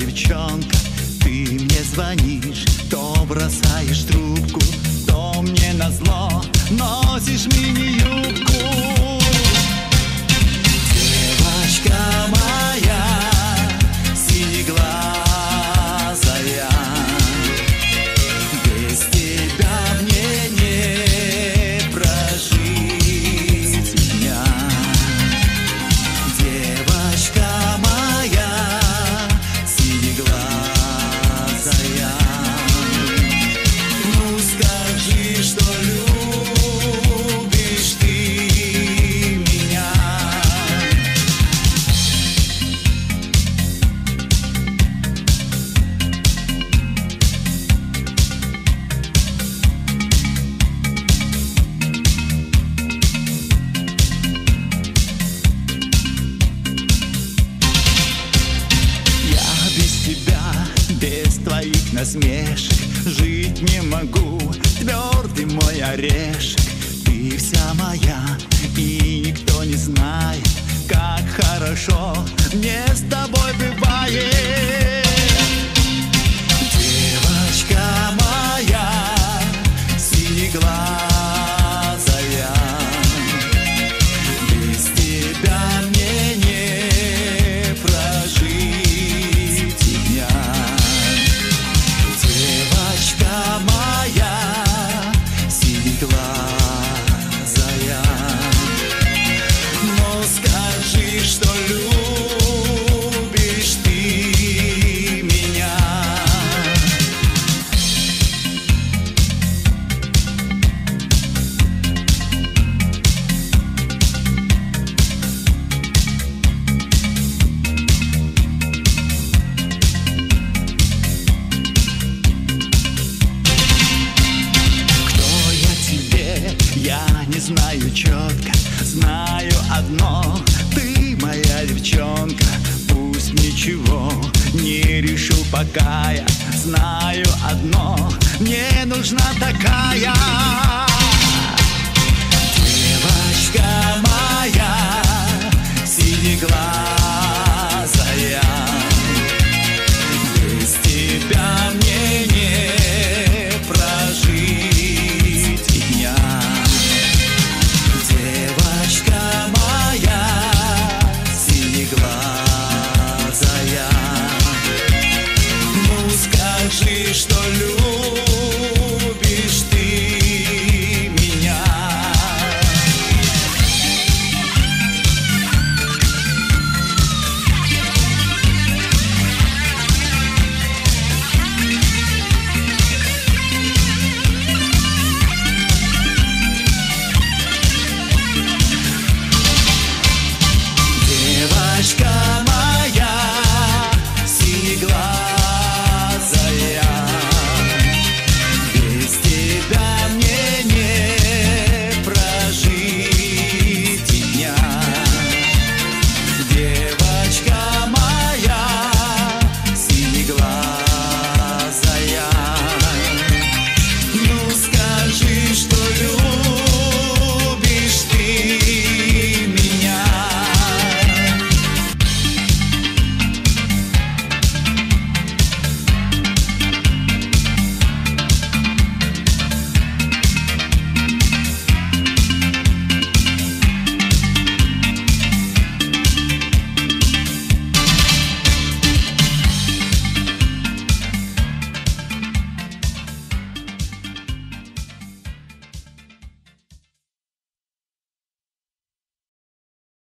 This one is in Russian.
девчонка, ты мне звонишь, то бросаешь трубку, то мне назло, носишь мини без твоих насмешек. Жить не могу, твердый мой орешек. Ты вся моя, и никто не знает Как хорошо мне с тобой знаю четко Знаю одно, ты моя девчонка Пусть ничего не решу пока я. Знаю одно, мне нужна такая. Девочка моя, синеглазая что любовь